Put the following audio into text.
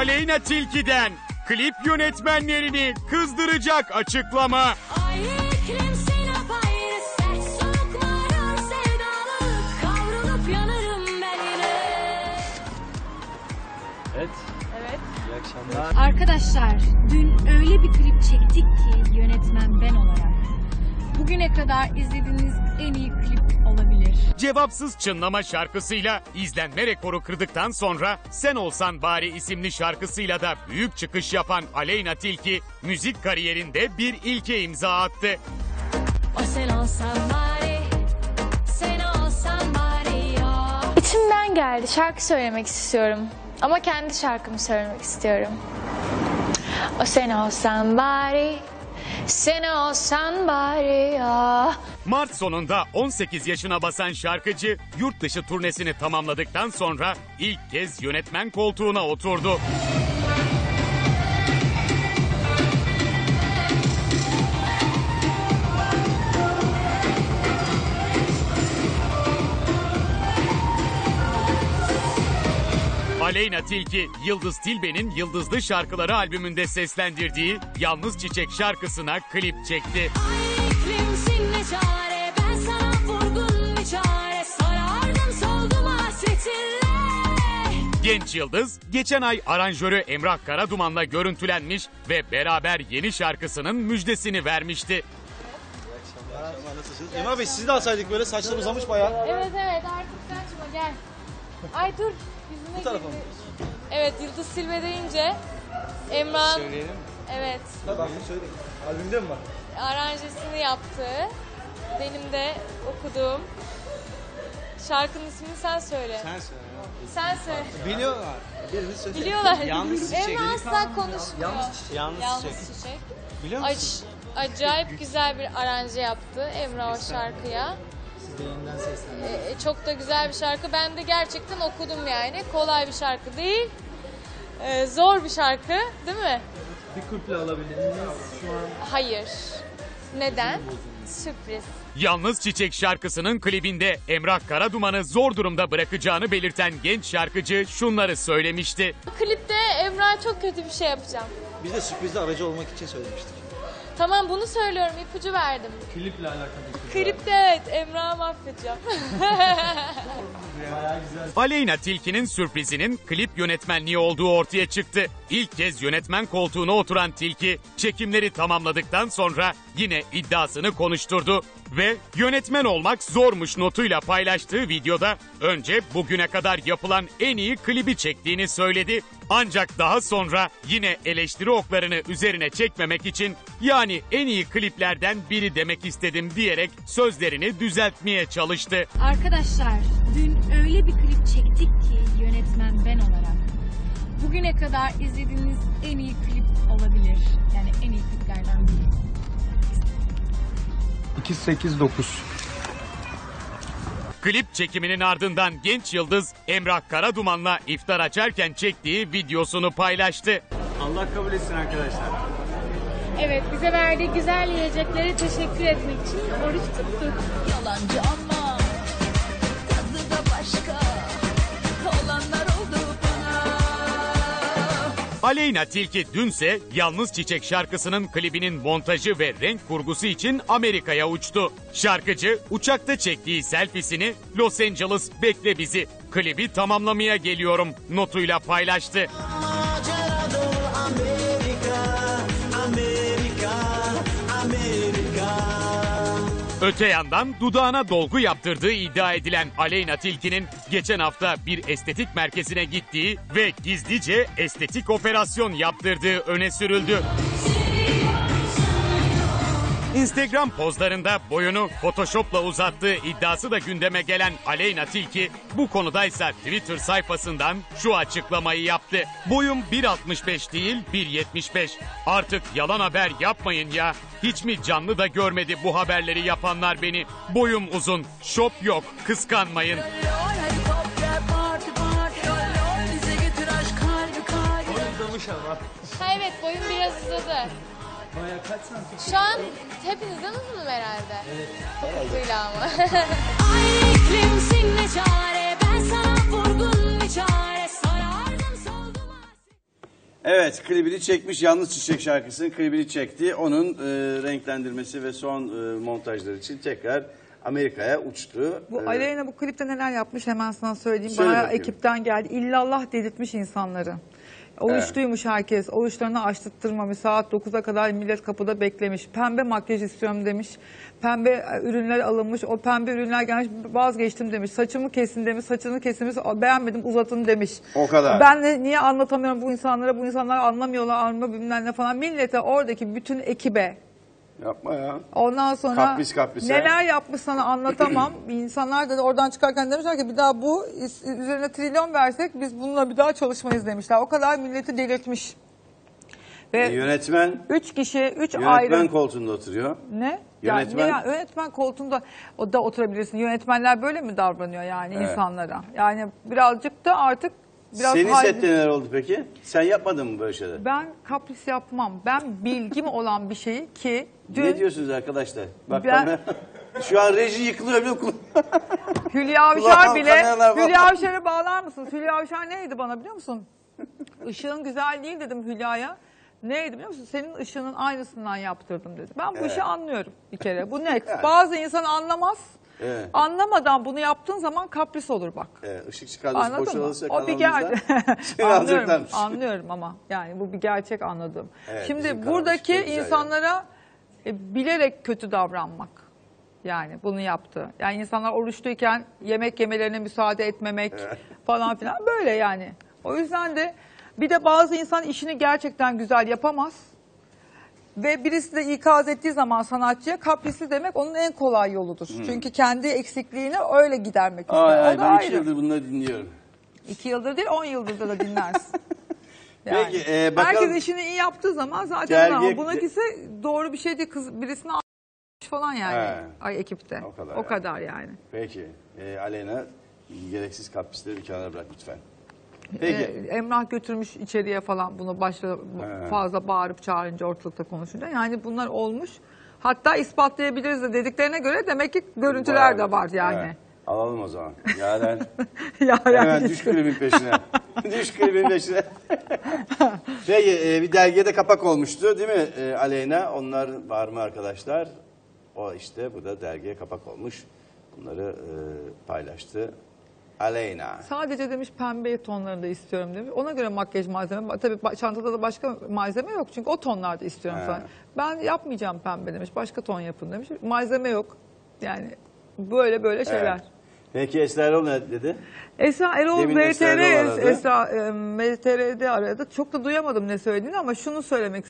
Aleyna Tilki'den klip yönetmenlerini kızdıracak açıklama. Ay iklimsin apayrı sert soğuklara sevdalık Kavrulup yanarım ben yine Evet. Evet. İyi akşamlar. Arkadaşlar dün öyle bir klip çektik ki yönetmen ben olarak. Bugüne kadar izlediğiniz en iyi. Cevapsız Çınlama şarkısıyla izlenme rekoru kırdıktan sonra Sen Olsan Bari isimli şarkısıyla da büyük çıkış yapan Aleyna Tilki müzik kariyerinde bir ilke imza attı. O sen olsan bari Sen olsan bari ya İçimden geldi. Şarkı söylemek istiyorum. Ama kendi şarkımı söylemek istiyorum. O sen olsan bari, sen olsan bari ya. Mart sonunda 18 yaşına basan şarkıcı yurt dışı turnesini tamamladıktan sonra ilk kez yönetmen koltuğuna oturdu. Aleyna Tilki, Yıldız Tilbe'nin Yıldızlı Şarkıları albümünde seslendirdiği Yalnız Çiçek şarkısına klip çekti. Ay iklimsin ne çare Ben sana vurgun bir çare Sarardım soldum hasretinle Genç Yıldız, geçen ay aranjörü Emrah Karaduman'la görüntülenmiş ve beraber yeni şarkısının müjdesini vermişti. Akşamlar nasılsınız? Emrah Bey sizi de alsaydık böyle saçlar uzamış bayağı. Evet evet artık kaçma gel. Ay dur. Yüzüne Bu tarafa mı? Evet Yıldız Silve deyince Emrah'ın Söyleyelim. evet Tabii söyleyin. Albümde mi var? aranjesini yaptı. Benim de okuduğum şarkının ismini sen söyle. Sen söyle. Sen söyle. Biliyorlar. Biriniz söyle. Biliyorlar. Yalnız çiçek. Emrah asla konuşmuyor. Yalnız Yalnız çiçek. Çiçek. Biliyor Ac- musun? acayip güzel bir aranje yaptı Emrah o şarkıya. Ee, çok da güzel bir şarkı. Ben de gerçekten okudum yani. Kolay bir şarkı değil. Ee, zor bir şarkı değil mi? Bir kuple alabilir miyiz şu an? Hayır. Neden? Sürpriz. Yalnız Çiçek şarkısının klibinde Emrah Karaduman'ı zor durumda bırakacağını belirten genç şarkıcı şunları söylemişti. Klipte Emrah çok kötü bir şey yapacağım. Biz de sürprizde aracı olmak için söylemiştik. Tamam bunu söylüyorum ipucu verdim. Kliple alakalı. Klipte evet Emrah'ı mahvedeceğim. Aleyna Tilki'nin sürprizinin klip yönetmenliği olduğu ortaya çıktı. İlk kez yönetmen koltuğuna oturan Tilki, çekimleri tamamladıktan sonra yine iddiasını konuşturdu ve yönetmen olmak zormuş notuyla paylaştığı videoda önce bugüne kadar yapılan en iyi klibi çektiğini söyledi. Ancak daha sonra yine eleştiri oklarını üzerine çekmemek için yani en iyi kliplerden biri demek istedim diyerek sözlerini düzeltmeye çalıştı. Arkadaşlar dün öyle bir klip çektik ki yönetmen ben olarak. Bugüne kadar izlediğiniz en iyi klip olabilir. Yani en iyi kliplerden biri. 289. Klip çekiminin ardından genç yıldız Emrah Karaduman'la iftar açarken çektiği videosunu paylaştı. Allah kabul etsin arkadaşlar. Evet bize verdiği güzel yiyecekleri teşekkür etmek için oruç tuttuk. Yalancı ama Tadı da başka Olanlar oldu bana Aleyna Tilki dünse Yalnız Çiçek şarkısının klibinin montajı ve renk kurgusu için Amerika'ya uçtu. Şarkıcı uçakta çektiği selfiesini Los Angeles bekle bizi klibi tamamlamaya geliyorum notuyla paylaştı. Öte yandan dudağına dolgu yaptırdığı iddia edilen Aleyna Tilki'nin geçen hafta bir estetik merkezine gittiği ve gizlice estetik operasyon yaptırdığı öne sürüldü. Instagram pozlarında boyunu Photoshop'la uzattığı iddiası da gündeme gelen Aleyna Tilki bu konudaysa Twitter sayfasından şu açıklamayı yaptı. Boyum 1.65 değil 1.75. Artık yalan haber yapmayın ya. Hiç mi canlı da görmedi bu haberleri yapanlar beni? Boyum uzun, şop yok, kıskanmayın. Ama. ha evet boyum biraz uzadı. Bayağı kaç santim? Şu an hepinizden uzunum herhalde. Evet. Suyla ama. Ay iklimsin ne çare Ben sana vurgun bir çare Sarardım soldum Evet klibini çekmiş Yalnız Çiçek şarkısının klibini çekti. Onun e, renklendirmesi ve son e, montajları için tekrar Amerika'ya uçtu. Bu E, Aleyna bu klipte neler yapmış hemen sana söyleyeyim. Söyle Bayağı bakayım. ekipten geldi. İllallah dedirtmiş insanları. Oruçluymuş herkes. Oruçlarını açtırtmamış. Saat 9'a kadar millet kapıda beklemiş. Pembe makyaj istiyorum demiş. Pembe e, ürünler alınmış. O pembe ürünler gelmiş. Vazgeçtim demiş. Saçımı kesin demiş. Saçını kesilmiş. Beğenmedim uzatın demiş. O kadar. Ben de niye anlatamıyorum bu insanlara? Bu insanlar anlamıyorlar. Anlama bilmem ne falan. Millete oradaki bütün ekibe Yapma ya. Ondan sonra Kapris kaprise. neler yapmış sana anlatamam. İnsanlar da oradan çıkarken demişler ki bir daha bu üzerine trilyon versek biz bununla bir daha çalışmayız demişler. O kadar milleti delirtmiş. E, Ve yönetmen üç kişi, üç yönetmen ayrı... koltuğunda oturuyor. Ne? Yönetmen- Yani, ne ya? yönetmen koltuğunda o da oturabilirsin. Yönetmenler böyle mi davranıyor yani Evet. insanlara? Yani birazcık da artık biraz Senin sette neler oldu peki? Sen yapmadın mı böyle şeyler? Ben kapris yapmam. Ben bilgim olan bir şeyi ki dün Ne diyorsunuz arkadaşlar? Bak Ben- kamera- Şu an reji yıkılıyor biliyor musun? Hülya Avşar bile, kameralar. Hülya Avşar'a bağlar mısınız? Hülya Avşar neydi bana biliyor musun? Işığın güzel değil dedim Hülya'ya. Neydi biliyor musun? Senin ışığının aynısından yaptırdım dedi. Ben bu işi anlıyorum bir kere. Bu net. Bazı insan anlamaz. Evet. Anlamadan bunu yaptığın zaman kapris olur bak. Evet, ışık çıkarması Anladın mı? O bir gerçek. seni anlıyorum, anlıyorum ama yani bu bir gerçek anladım. Evet, Şimdi buradaki insanlara e, bilerek kötü davranmak. Yani bunu yaptı. Yani insanlar oruçluyken yemek yemelerine müsaade etmemek falan filan böyle yani. O yüzden de bir de bazı insan işini gerçekten güzel yapamaz. Ve birisi de ikaz ettiği zaman sanatçıya kaprisi demek onun en kolay yoludur. Çünkü kendi eksikliğini öyle gidermek ister. Hmm. Ay, ay, o da ben iki ayrı. yıldır bunları dinliyorum. İki yıldır değil, on yıldır da dinlersin. Yani. Peki, e, bakalım. Herkes işini iyi yaptığı zaman zaten Dergi- ama buna ise doğru bir şey değil. Kız birisini a**mış falan yani. He. Ay ekipte. O kadar yani. yani. Peki. E, Aleyna gereksiz kaprisleri bir kenara bırak lütfen. Peki. Ee, Emrah götürmüş içeriye falan bunu başta He. fazla bağırıp çağırınca ortalıkta konuşunca. Yani bunlar olmuş. Hatta ispatlayabiliriz de dediklerine göre demek ki görüntüler de var yani. Evet. Alalım o zaman. Yaren yani hemen düş klibin peşine. düş klibin peşine. Peki e, bir dergiye de kapak olmuştu değil mi e, Aleyna? Onlar var mı arkadaşlar? O işte bu da dergiye kapak olmuş. Bunları e, paylaştı. Aleyna. Sadece demiş pembe tonlarında istiyorum demiş. Ona göre makyaj malzeme. Tabii çantada da başka malzeme yok çünkü o tonlarda istiyorum He. falan. Ben yapmayacağım pembe demiş. Başka ton yapın demiş. Malzeme yok. Yani böyle böyle şeyler. Evet. Peki Esra Erol ne dedi? Esra Erol Demin Esra VTR, Erol. Esra, e, aradı. Çok da duyamadım ne söylediğini ama şunu söylemek